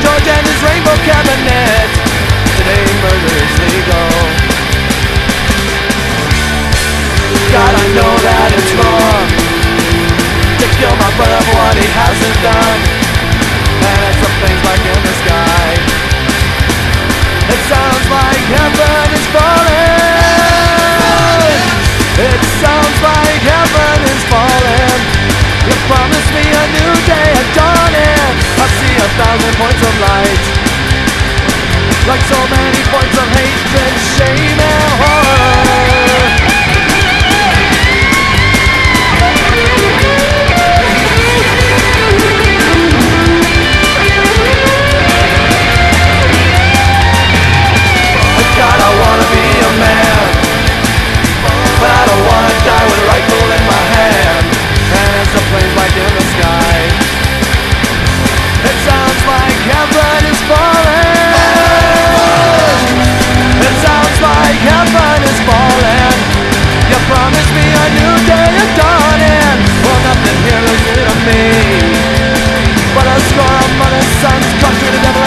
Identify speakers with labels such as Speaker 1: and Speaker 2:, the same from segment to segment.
Speaker 1: George and his rainbow cabinet, today murder is legal. God, I know that it's wrong to kill my brother for what he hasn't done, and it's the things like in the sky. It sounds like heaven is falling. It sounds like heaven is falling. You promised me thousand points of light. Like so many points of hatred, shame and horror. Of mother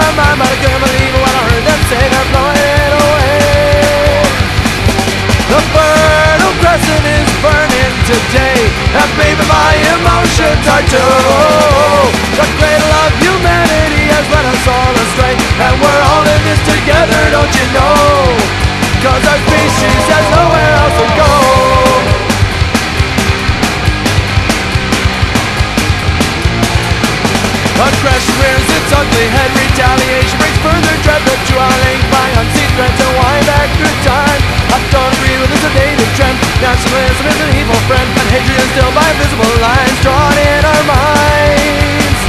Speaker 1: my mind But I couldn't believe when I heard them say they're blowing away The fertile crescent is burning today And baby my emotions are too The cradle of humanity has led us all astray And we're all in this together, don't you know? Cause our species has nowhere I don't agree with this sedated trend Nationalism is an evil friend. And hatred is still by invisible lines Drawn in our minds.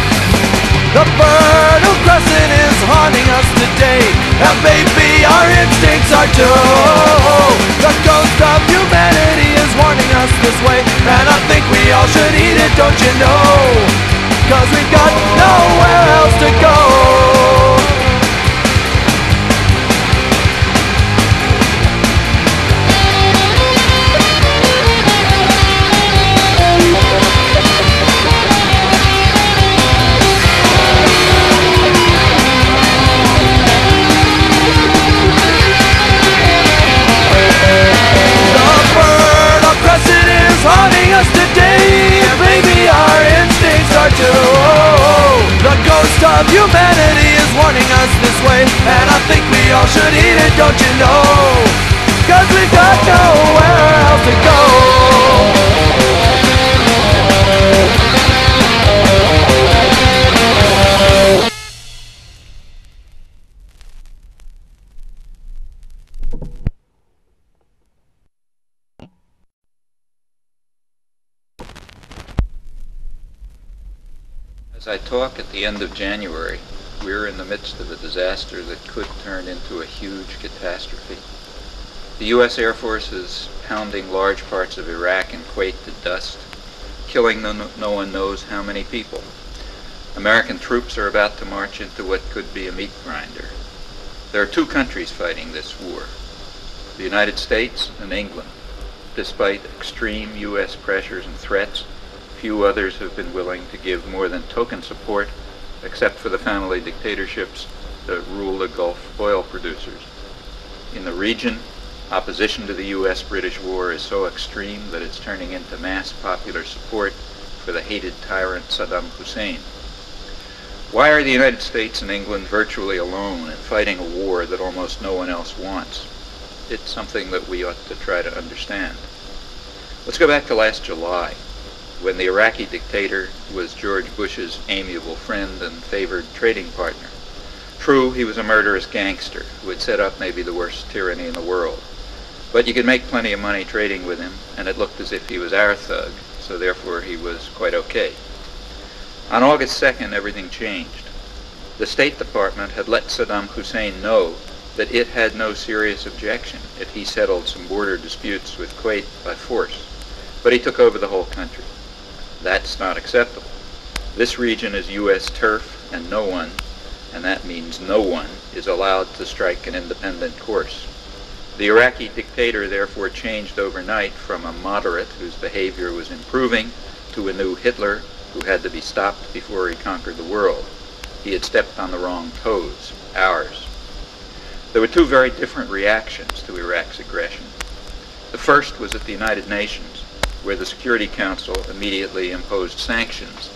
Speaker 1: The fertile crescent is haunting us today. And maybe our instincts are too The ghost of humanity is warning us this way. And I think we all should eat it, don't you know? Cause we've got nowhere else to go should eat it, don't you know? Cause we've got nowhere else to go
Speaker 2: As I talk at the end of January, we're in the midst of a disaster that could turn into a huge catastrophe. The U.S. Air Force is pounding large parts of Iraq and Kuwait to dust, killing no, no one knows how many people. American troops are about to march into what could be a meat grinder. There are two countries fighting this war, the United States and England. despite extreme U.S. pressures and threats, few others have been willing to give more than token support, except for the family dictatorships that rule the Gulf oil producers. In the region, opposition to the U.S.-British war is so extreme that it's turning into mass popular support for the hated tyrant Saddam Hussein. Why are the United States and England virtually alone in fighting a war that almost no one else wants? It's something that we ought to try to understand. Let's go back to last July when the Iraqi dictator was George Bush's amiable friend and favored trading partner. True, he was a murderous gangster who had set up maybe the worst tyranny in the world. But you could make plenty of money trading with him, and it looked as if he was our thug, so therefore he was quite okay. On August 2nd, everything changed. The State Department had let Saddam Hussein know that it had no serious objection if he settled some border disputes with Kuwait by force, but he took over the whole country. That's not acceptable. This region is U.S. turf, and no one, and that means no one, is allowed to strike an independent course. The Iraqi dictator therefore changed overnight from a moderate whose behavior was improving to a new Hitler who had to be stopped before he conquered the world. He had stepped on the wrong toes, ours. There were two very different reactions to Iraq's aggression. The first was at the United Nations, where the Security Council immediately imposed sanctions.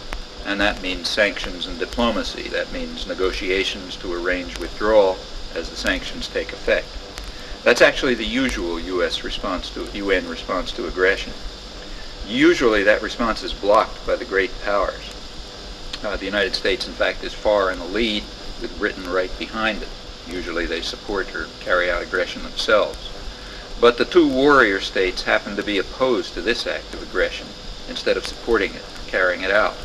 Speaker 2: And that means sanctions and diplomacy. That means negotiations to arrange withdrawal as the sanctions take effect. That's actually the usual U.S. response to UN response to aggression. Usually that response is blocked by the great powers. Uh, the United States, in fact, is far in the lead with Britain right behind it. Usually they support or carry out aggression themselves. But the two warrior states happened to be opposed to this act of aggression instead of supporting it, carrying it out.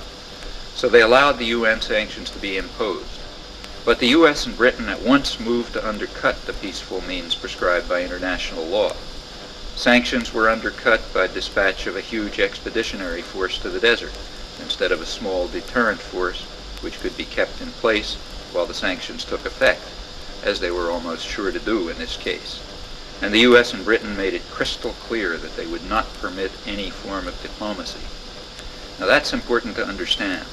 Speaker 2: So they allowed the UN sanctions to be imposed. But the U.S. and Britain at once moved to undercut the peaceful means prescribed by international law. Sanctions were undercut by dispatch of a huge expeditionary force to the desert instead of a small deterrent force which could be kept in place while the sanctions took effect, as they were almost sure to do in this case and the U.S. and Britain made it crystal clear that they would not permit any form of diplomacy. Now that's important to understand.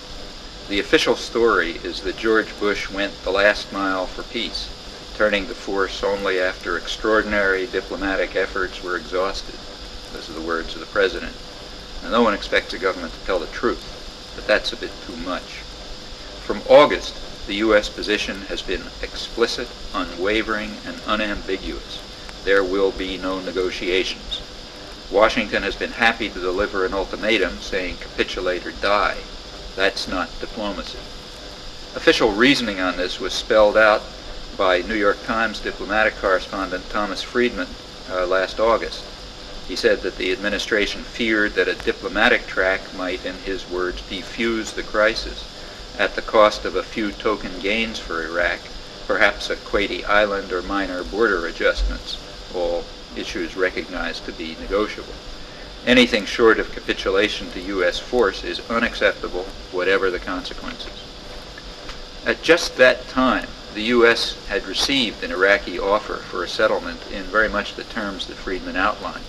Speaker 2: The official story is that George Bush went the last mile for peace, turning to force only after extraordinary diplomatic efforts were exhausted. Those are the words of the president. Now, no one expects a government to tell the truth, but that's a bit too much. From August, the U.S. position has been explicit, unwavering, and unambiguous there will be no negotiations. Washington has been happy to deliver an ultimatum saying capitulate or die. That's not diplomacy. Official reasoning on this was spelled out by New York Times diplomatic correspondent Thomas Friedman uh, last August. He said that the administration feared that a diplomatic track might, in his words, defuse the crisis at the cost of a few token gains for Iraq, perhaps a Kuwaiti island or minor border adjustments all issues recognized to be negotiable. Anything short of capitulation to U.S. force is unacceptable, whatever the consequences. At just that time, the U.S. had received an Iraqi offer for a settlement in very much the terms that Friedman outlined.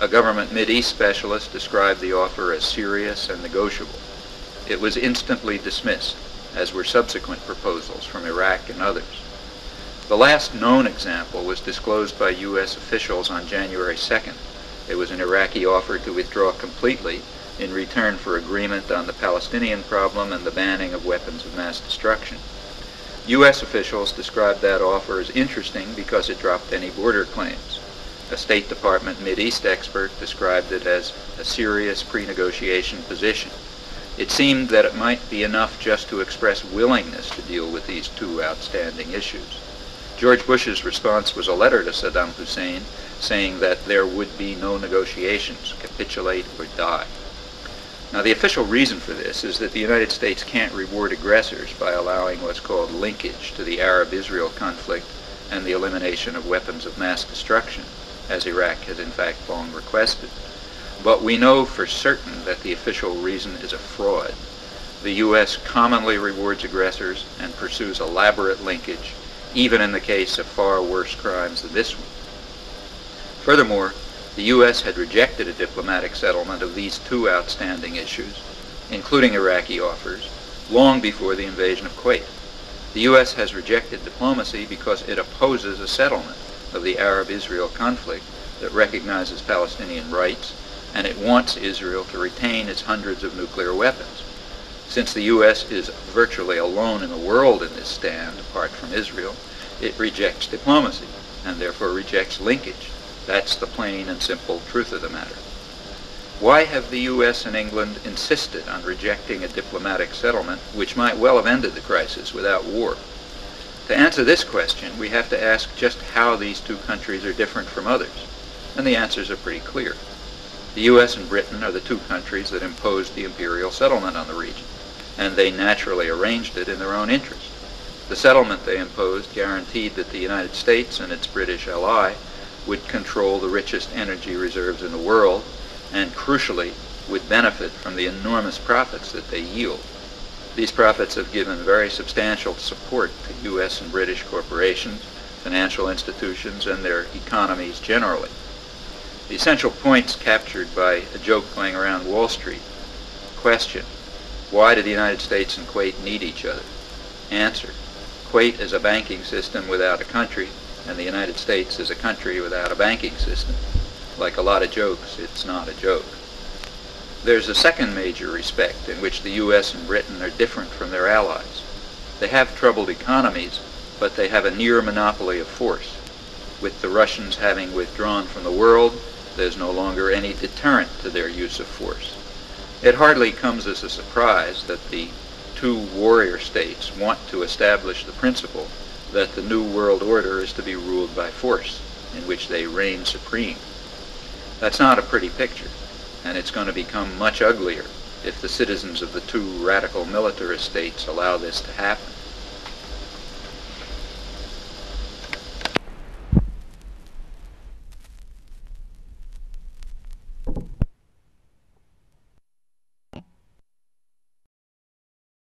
Speaker 2: A government Mideast specialist described the offer as serious and negotiable. It was instantly dismissed, as were subsequent proposals from Iraq and others. The last known example was disclosed by U.S. officials on January 2nd. It was an Iraqi offer to withdraw completely in return for agreement on the Palestinian problem and the banning of weapons of mass destruction. U.S. officials described that offer as interesting because it dropped any border claims. A State Department Mideast expert described it as a serious pre-negotiation position. It seemed that it might be enough just to express willingness to deal with these two outstanding issues. George Bush's response was a letter to Saddam Hussein saying that there would be no negotiations, capitulate or die. Now the official reason for this is that the United States can't reward aggressors by allowing what's called linkage to the Arab-Israel conflict and the elimination of weapons of mass destruction, as Iraq has in fact long requested. But we know for certain that the official reason is a fraud. The U.S. commonly rewards aggressors and pursues elaborate linkage even in the case of far worse crimes than this one. Furthermore, the U.S. had rejected a diplomatic settlement of these two outstanding issues, including Iraqi offers, long before the invasion of Kuwait. The U.S. has rejected diplomacy because it opposes a settlement of the Arab-Israel conflict that recognizes Palestinian rights, and it wants Israel to retain its hundreds of nuclear weapons. Since the U.S. is virtually alone in the world in this stand, apart from Israel, it rejects diplomacy, and therefore rejects linkage. That's the plain and simple truth of the matter. Why have the U.S. and England insisted on rejecting a diplomatic settlement which might well have ended the crisis without war? To answer this question, we have to ask just how these two countries are different from others, and the answers are pretty clear. The U.S. and Britain are the two countries that imposed the imperial settlement on the region, and they naturally arranged it in their own interest. The settlement they imposed guaranteed that the United States and its British ally would control the richest energy reserves in the world and crucially would benefit from the enormous profits that they yield. These profits have given very substantial support to U.S. and British corporations, financial institutions, and their economies generally. The essential points captured by a joke going around Wall Street. Question. Why do the United States and Kuwait need each other? Answer. Kuwait is a banking system without a country, and the United States is a country without a banking system. Like a lot of jokes, it's not a joke. There's a second major respect in which the U.S. and Britain are different from their allies. They have troubled economies, but they have a near monopoly of force. With the Russians having withdrawn from the world, there's no longer any deterrent to their use of force. It hardly comes as a surprise that the two warrior states want to establish the principle that the new world order is to be ruled by force, in which they reign supreme. That's not a pretty picture, and it's going to become much uglier if the citizens of the two radical militarist states allow this to happen.